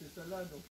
dulce.